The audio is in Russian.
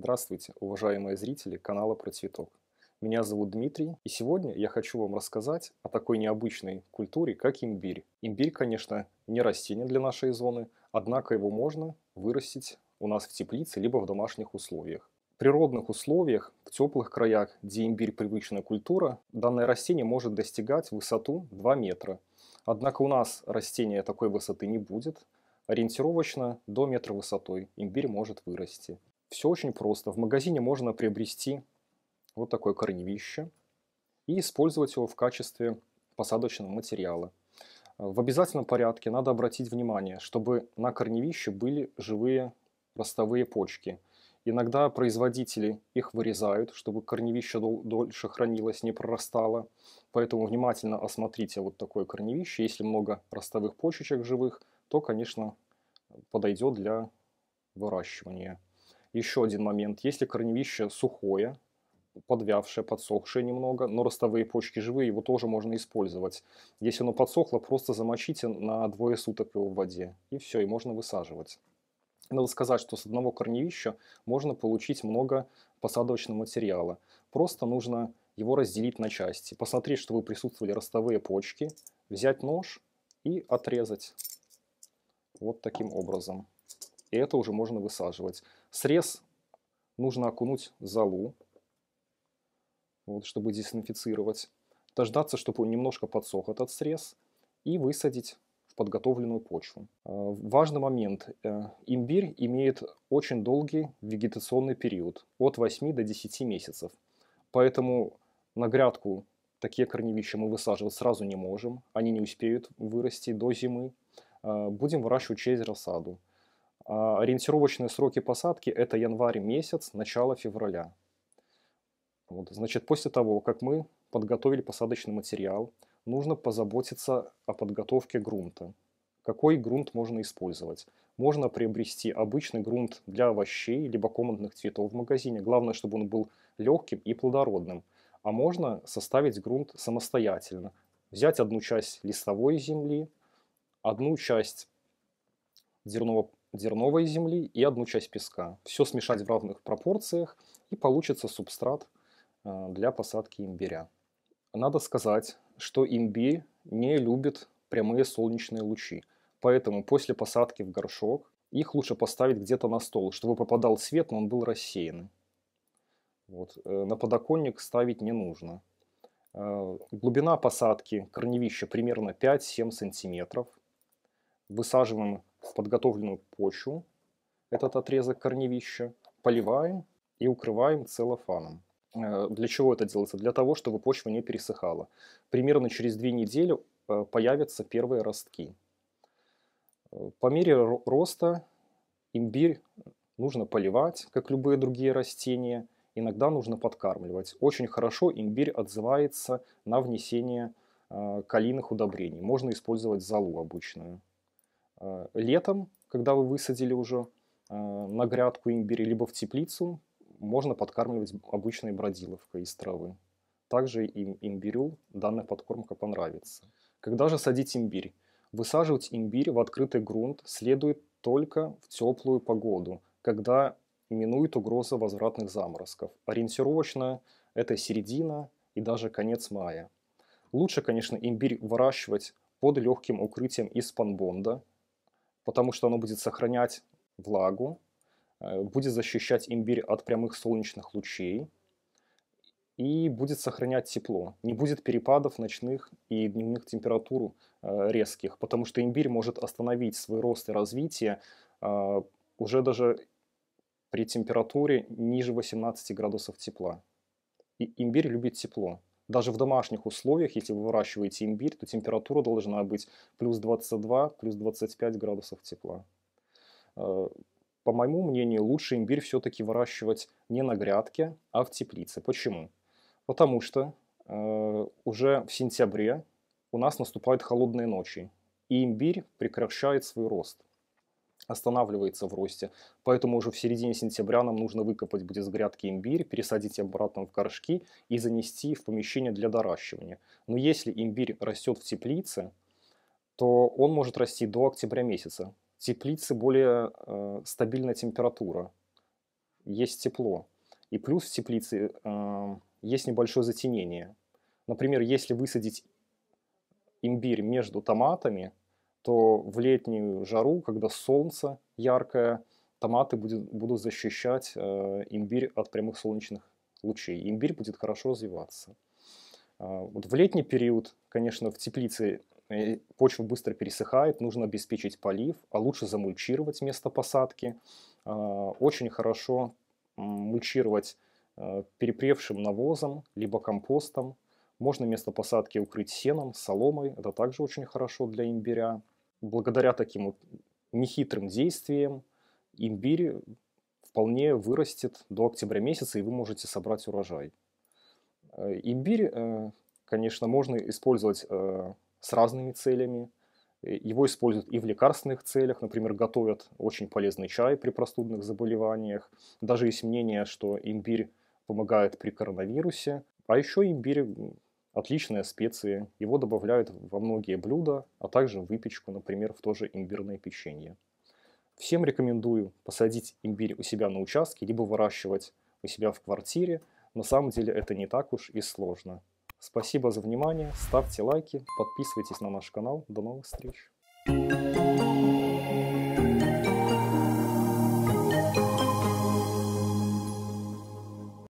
Здравствуйте, уважаемые зрители канала Про Цветок. Меня зовут Дмитрий, и сегодня я хочу вам рассказать о такой необычной культуре, как имбирь. Имбирь, конечно, не растение для нашей зоны, однако его можно вырастить у нас в теплице, либо в домашних условиях. В природных условиях, в теплых краях, где имбирь привычная культура, данное растение может достигать высоту 2 метра. Однако у нас растения такой высоты не будет, ориентировочно до метра высотой имбирь может вырасти. Все очень просто. В магазине можно приобрести вот такое корневище и использовать его в качестве посадочного материала. В обязательном порядке надо обратить внимание, чтобы на корневище были живые ростовые почки. Иногда производители их вырезают, чтобы корневище дол дольше хранилось, не прорастало. Поэтому внимательно осмотрите вот такое корневище. Если много ростовых почечек живых, то, конечно, подойдет для выращивания. Еще один момент. Если корневище сухое, подвявшее, подсохшее немного, но ростовые почки живые, его тоже можно использовать. Если оно подсохло, просто замочите на двое суток его в воде. И все, и можно высаживать. Надо сказать, что с одного корневища можно получить много посадочного материала. Просто нужно его разделить на части. Посмотреть, чтобы присутствовали ростовые почки, взять нож и отрезать вот таким образом. И это уже можно высаживать. Срез нужно окунуть в золу, вот, чтобы дезинфицировать. Дождаться, чтобы он немножко подсох этот срез, и высадить в подготовленную почву. А, важный момент. Э, имбирь имеет очень долгий вегетационный период, от 8 до 10 месяцев. Поэтому на грядку такие корневища мы высаживать сразу не можем, они не успеют вырасти до зимы. А, будем выращивать через рассаду. А ориентировочные сроки посадки это январь месяц, начало февраля. Вот, значит, после того, как мы подготовили посадочный материал, нужно позаботиться о подготовке грунта. Какой грунт можно использовать? Можно приобрести обычный грунт для овощей, либо комнатных цветов в магазине. Главное, чтобы он был легким и плодородным. А можно составить грунт самостоятельно. Взять одну часть листовой земли, одну часть зернового зерновой земли и одну часть песка. Все смешать в равных пропорциях и получится субстрат э, для посадки имбиря. Надо сказать, что имбирь не любит прямые солнечные лучи. Поэтому после посадки в горшок их лучше поставить где-то на стол, чтобы попадал свет, но он был рассеян. Вот. Э, на подоконник ставить не нужно. Э, глубина посадки корневища примерно 5-7 сантиметров. Высаживаем в подготовленную почву этот отрезок корневища, поливаем и укрываем целлофаном. Э, для чего это делается? Для того, чтобы почва не пересыхала. Примерно через две недели э, появятся первые ростки. Э, по мере роста имбирь нужно поливать, как любые другие растения. Иногда нужно подкармливать. Очень хорошо имбирь отзывается на внесение калийных удобрений. Можно использовать золу обычную. Э, летом, когда вы высадили уже э, на грядку имбирь, либо в теплицу, можно подкармливать обычной бродиловкой из травы. Также и имбирю данная подкормка понравится. Когда же садить имбирь? Высаживать имбирь в открытый грунт следует только в теплую погоду, когда минует угроза возвратных заморозков. Ориентировочно это середина и даже конец мая. Лучше, конечно, имбирь выращивать под легким укрытием из панбонда, потому что оно будет сохранять влагу, э, будет защищать имбирь от прямых солнечных лучей и будет сохранять тепло. Не будет перепадов ночных и дневных температур э, резких, потому что имбирь может остановить свой рост и развитие э, уже даже при температуре ниже 18 градусов тепла. И имбирь любит тепло. Даже в домашних условиях, если вы выращиваете имбирь, то температура должна быть плюс 22, плюс 25 градусов тепла. Э, по моему мнению, лучше имбирь все-таки выращивать не на грядке, а в теплице. Почему? Потому что э, уже в сентябре у нас наступают холодные ночи, и имбирь прекращает свой рост останавливается в росте. Поэтому уже в середине сентября нам нужно выкопать будет с грядки имбирь, пересадить обратно в горшки и занести в помещение для доращивания. Но если имбирь растет в теплице, то он может расти до октября месяца. В теплице более э, стабильная температура. есть тепло. И плюс в теплице э, есть небольшое затенение. Например, если высадить имбирь между томатами, то в летнюю жару, когда солнце яркое, томаты будет, будут защищать э, имбирь от прямых солнечных лучей. Имбирь будет хорошо развиваться. Э, вот в летний период, конечно, в теплице э, почва быстро пересыхает, нужно обеспечить полив, а лучше замульчировать место посадки. Э, очень хорошо мульчировать э, перепревшим навозом, либо компостом. Можно место посадки укрыть сеном, соломой. Это также очень хорошо для имбиря. Благодаря таким вот нехитрым действиям имбирь вполне вырастет до октября месяца, и вы можете собрать урожай. Э, имбирь, э, конечно, можно использовать с разными целями. Его используют и в лекарственных целях, например, готовят очень полезный чай при простудных заболеваниях. Даже есть мнение, что имбирь помогает при коронавирусе. А еще имбирь – отличная специя. Его добавляют во многие блюда, а также выпечку, например, в тоже имбирное печенье. Всем рекомендую посадить имбирь у себя на участке, либо выращивать у себя в квартире. На самом деле это не так уж и сложно. Спасибо за внимание, ставьте лайки, подписывайтесь на наш канал. До новых встреч!